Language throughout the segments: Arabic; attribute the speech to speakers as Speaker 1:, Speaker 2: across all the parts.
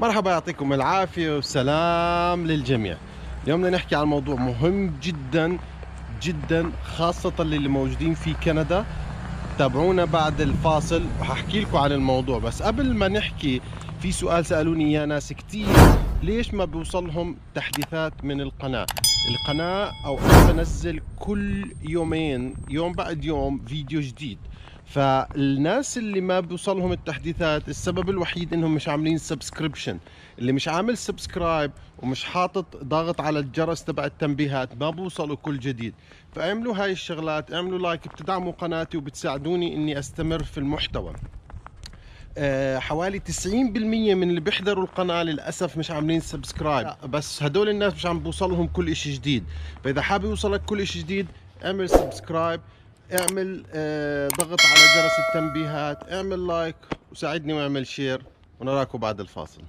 Speaker 1: مرحبا يعطيكم العافية والسلام للجميع. اليوم بدنا نحكي عن موضوع مهم جدا جدا خاصة للي موجودين في كندا. تابعونا بعد الفاصل وححكي لكم عن الموضوع. بس قبل ما نحكي في سؤال سألوني إياه ناس كتير. ليش ما بيوصلهم تحديثات من القناة؟ القناة أو أنا بنزل كل يومين يوم بعد يوم فيديو جديد. فالناس اللي ما بيوصلهم التحديثات السبب الوحيد إنهم مش عاملين سبسكريبشن اللي مش عامل subscribe ومش حاطط ضاغط على الجرس تبع التنبيهات ما بوصلوا كل جديد. فاعملوا هاي الشغلات اعملوا like بتدعموا قناتي وبتساعدوني إني أستمر في المحتوى. آه، حوالي 90% من اللي بيحضروا القناة للأسف مش عاملين subscribe بس هدول الناس مش عم بوصلهم كل إشي جديد. فإذا حابب يوصلك كل إشي جديد اعمل subscribe اعمل آه، ضغط على جرس التنبيهات اعمل like وساعدني واعمل شير ونراكم بعد الفاصل.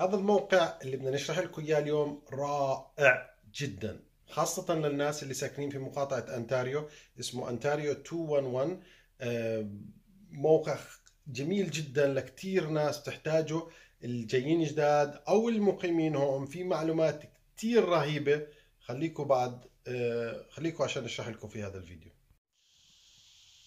Speaker 1: هذا الموقع اللي بدنا نشرح لكم إياه اليوم رائع جدا خاصة للناس اللي ساكنين في مقاطعة انتاريو اسمه انتاريو 211 آه، موقع جميل جدا لكتير ناس بتحتاجه. الجايين جداد أو المقيمين هون في معلومات كتير رهيبة. خليكم بعد آه، خليكم عشان أشرح لكم في هذا الفيديو.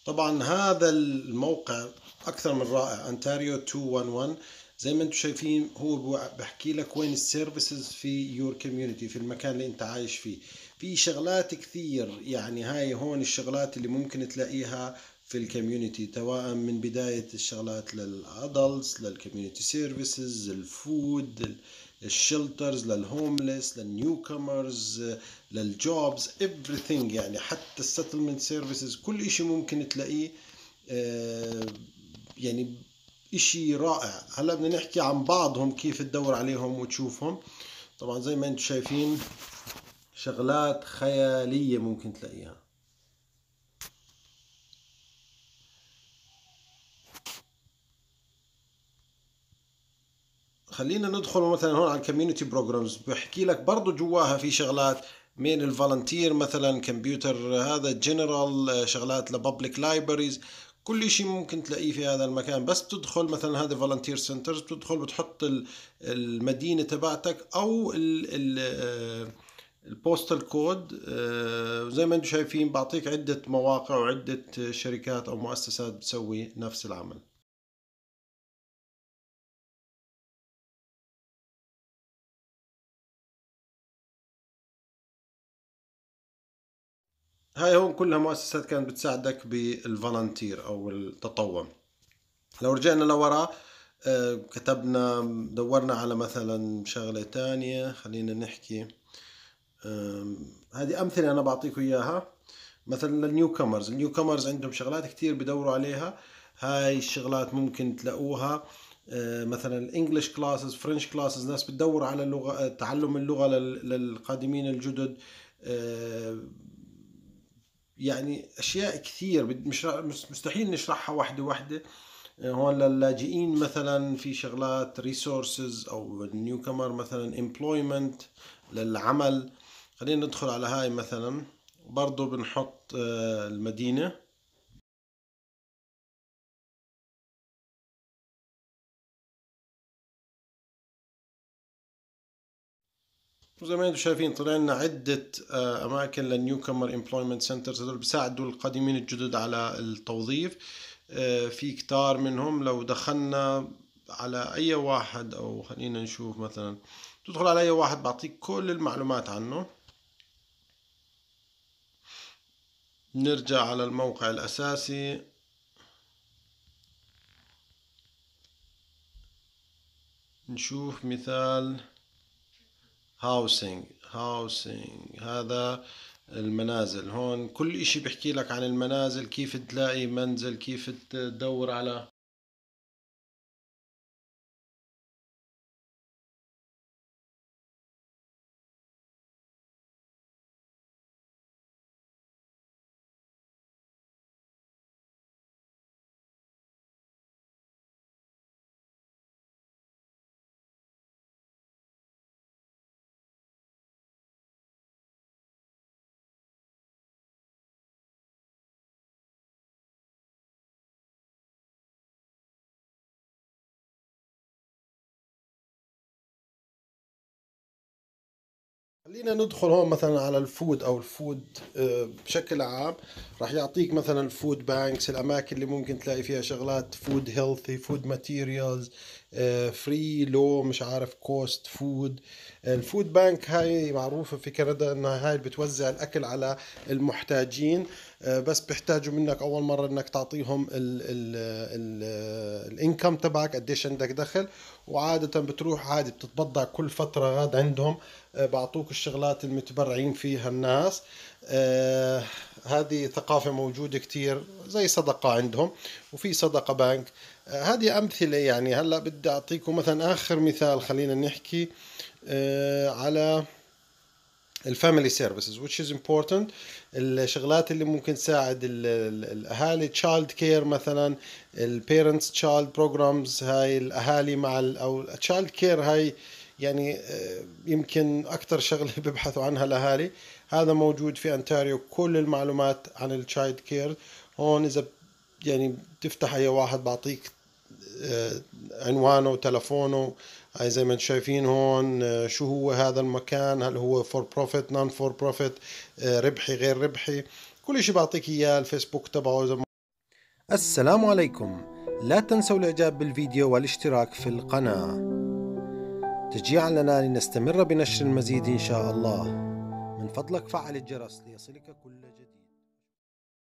Speaker 1: طبعا هذا الموقع أكثر من رائع Ontario 211 زي ما أنتم شايفين هو بحكي لك وين ال services في your community في المكان اللي انت عايش فيه. في شغلات كثير يعني هاي هون الشغلات اللي ممكن تلاقيها في ال community سواء من بداية الشغلات لل adults لل community services ال food ال shelters لل homeless لل newcomers لل jobs everything يعني. حتى ال settlement services كل إشي ممكن تلاقيه آه، يعني إشي رائع. هلا بدنا نحكي عن بعضهم كيف تدور عليهم وتشوفهم. طبعا زي ما أنتم شايفين شغلات خيالية ممكن تلاقيها. خلينا ندخل مثلا هون على ال community programs بحكي لك برضه جواها في شغلات من ال volunteer مثلا كمبيوتر هذا جنرال شغلات ل public libraries كل شيء ممكن تلاقيه في هذا المكان. بس تدخل مثلا هذا volunteer centers بتدخل بتحط المدينة تبعتك أو ال postal code آه، زي ما أنتم شايفين بعطيك عدة مواقع وعدة شركات أو مؤسسات بتسوي نفس العمل. هاي هون كلها مؤسسات كانت بتساعدك بال volunteer أو التطوع لو رجعنا لورا آه، كتبنا دورنا على مثلا شغلة تانية خلينا نحكي هذه أمثلة أنا بعطيكم إياها. مثلا ال newcomers ال newcomers عندهم شغلات كتير بدوروا عليها. هاي الشغلات ممكن تلاقوها آه، مثلا ال English classes French classes ناس بتدور على اللغة تعلم اللغة للقادمين الجدد آه، يعني أشياء كثير مش مستحيل نشرحها واحدة واحدة. آه، هون للاجئين مثلا في شغلات resources أو newcomer مثلا employment للعمل. خلينا ندخل على هاي مثلا. برضو بنحط آه، المدينة. وزي ما أنتم شايفين طلع لنا عدة آه، أماكن لل newcomer employment centers هذول بيساعدوا القادمين الجدد على التوظيف. آه، في كتار منهم لو دخلنا على أي واحد أو خلينا نشوف مثلا تدخل على أي واحد بعطيك كل المعلومات عنه. نرجع على الموقع الأساسي. نشوف مثال. housing housing هذا المنازل. هون كل إشي بحكي لك عن المنازل كيف تلاقي منزل كيف تدور على خلينا ندخل هون مثلا على ال food أو ال food آه، بشكل عام. راح يعطيك مثلا ال food banks الأماكن اللي ممكن تلاقي فيها شغلات food healthy food materials free low مش عارف cost food. ال food bank هاي معروفة في كندا إنها هاي بتوزع الأكل على المحتاجين آه، بس بيحتاجوا منك أول مرة إنك تعطيهم ال income تبعك قديش عندك دخل وعادة بتروح عادي بتتبضع كل فترة غاد عندهم آه، بعطوك الشغلات المتبرعين فيها الناس. آه هذه ثقافة موجودة كتير زي صدقة عندهم وفي صدقة آه هذه أمثلة يعني. هلأ بدي أعطيكم مثلا آخر مثال خلينا نحكي. على ال family services which is important. الشغلات اللي ممكن تساعد الأهالي child care مثلا ال parents child programs هاي الأهالي مع أو child care هاي يعني آه، يمكن أكثر شغلة بيبحثوا عنها الأهالي. هذا موجود في انتاريو كل المعلومات عن ال child care هون إذا يعني تفتح أي واحد بعطيك آه، عنوانه وتلفونه. هاي زي ما أنتم شايفين هون آه، شو هو هذا المكان؟ هل هو for profit non for profit ربحي غير ربحي؟ كل شيء بعطيك إياه الفيسبوك تبعه السلام عليكم. لا تنسوا الإعجاب بالفيديو والاشتراك في القناة. تشجيعا لنا لنستمر بنشر المزيد إن شاء الله. من فضلك فعل الجرس ليصلك كل